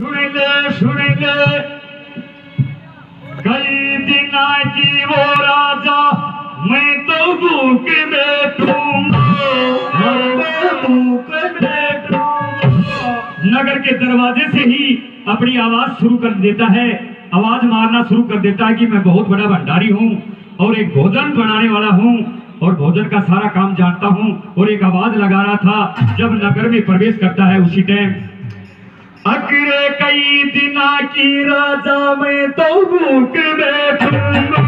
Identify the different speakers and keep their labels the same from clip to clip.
Speaker 1: कई की वो राजा, मैं तो भूख बैठूँगा नगर के दरवाजे से ही अपनी आवाज़ शुरू कर देता है। आवाज़ मारना शुरू कर देता है कि मैं बहुत बड़ा भंडारी हूँ और एक भोजन बनाने वाला हूँ और भोजन का सारा काम जानता हूँ और एक आवाज़ लगा रहा था जब नगर में प्रवेश करता है उसी टाइम अकरे कई दिना की राजा में तो भूख बैठूँगा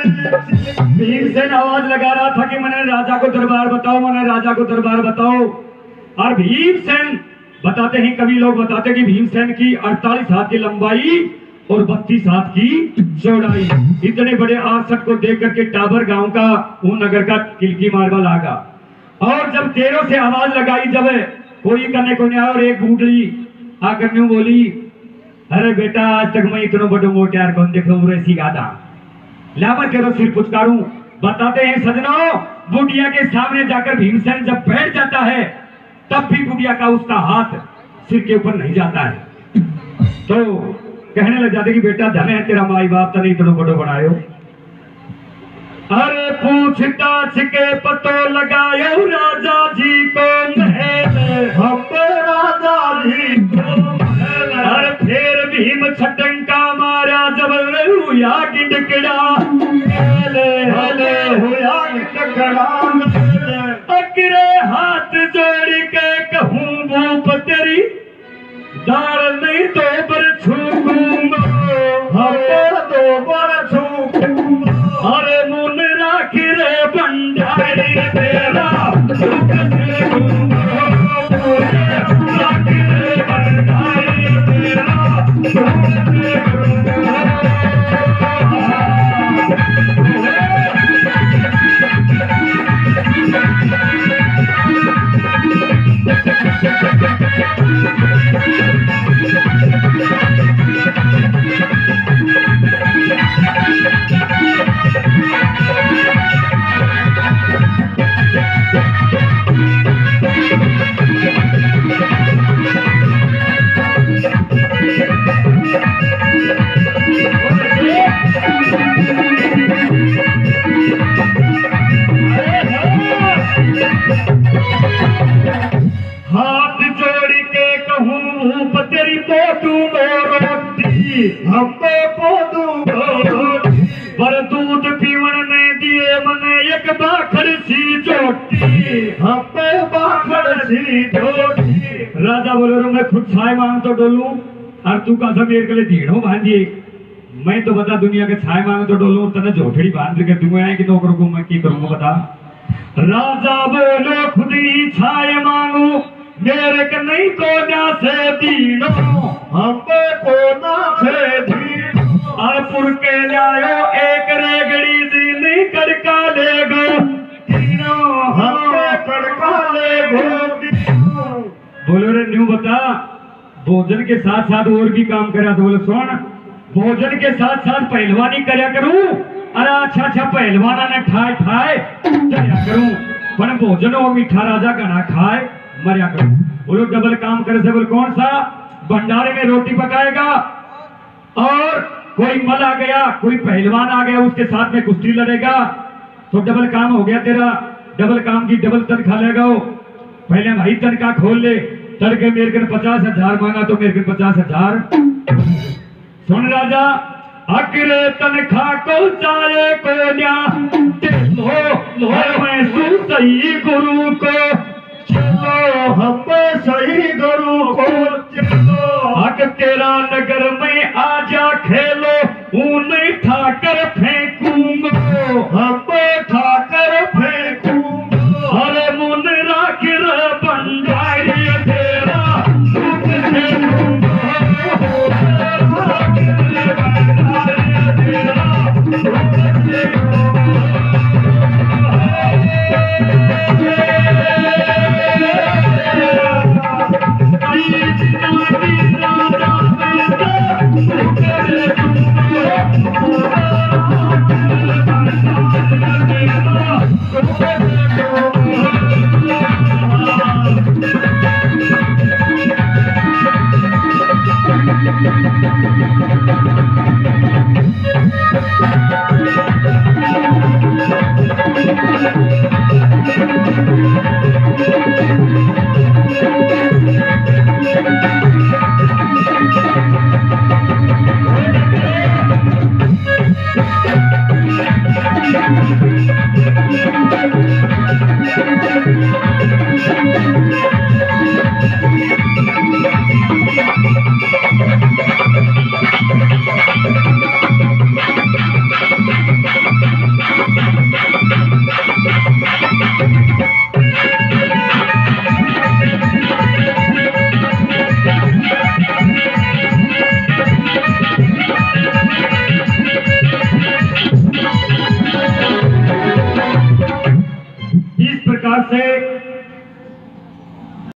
Speaker 1: भीमसेन आवाज़ लगा रहा था कि मैंने राजा को दरबार बताओ, मैंने राजा को दरबार बताओ। और भीमसेन बताते हैं कभी लोग बताते कि भीमसेन की 48 हाथ की लंबाई और बत्तीस हाथ की चौड़ाई। इतने बड़े आसट को देख करके टाबर गाँव का, वो नगर का किलकी मार्बल आगा और जब तेरों से आवाज़ लगाई, जब कोई करने को नहीं और एक बूढ़ी आकर न्यू बोली, अरे बेटा, आज तक मैं इतना बड़ो मोटियार कौन देखो उरे सिखाता लापर तेरो सिर पुचकारू बताते हैं सजनों बुढ़िया के सामने जाकर भीमसेन जब बैठ जाता है तब भी बुढ़िया का उसका हाथ सिर के ऊपर नहीं जाता है। तो कहने लग जाते कि बेटा धन है तेरा माई बाप तो नहीं बड़ो बनायो। अरे पूछताछ के पतो लगायो राजा जी को महल। हम राजा जी को महल। अरे फिर भीम छटंका मारा जब हुआ गिडकड़ा हले रोटी हमको पर दूध पीवन ने दिए मने, एक बाखड़ सी चोटी हमको बाखड़ सी चोटी राजा बोले रो मैं खुद छाए मांग तो डोलू और तू का सब मेरे के लिए धीड़ो बांधिए मैं तो बता, दुनिया के छाए मांग तो डोलू तने झोठड़ी बाँध के दूँगा है कि नौकरों को मैं की करूँगा बता। राजा बोलो, खुद ही छाए मांगू। मेरे के नहीं कोना से दीनो हमको कोना भोजन के साथ साथ और भी काम करा तो बोले, सुन, भोजन के साथ साथ पहलवानी करा करूँ? अरे अच्छा अच्छा पहलवाना ने ठाए ठाए, करा करूँ। पर भोजन और मीठा राजा घना खाए, मरिया करूँ। बोलो, डबल काम करे से बोल, कौन सा? भंडारे में रोटी पकाएगा? और कोई मल आ गया, कोई पहलवान आ गया, उसके साथ में कुश्ती लड़ेगा? तो डबल काम हो गया तेरा। डबल काम की डबल तनखा लेगा पहले भाई तनखा खोल ले। तड़के मेरे को पचास हज़ार मांगा तो मेरे को पचास हज़ार। सुन राजा, अकरे तनखा को चाहे को न्या लो मैं सही गुरु को।
Speaker 2: चलो हम सही गुरु को चलो।
Speaker 1: हक तेरा नगर में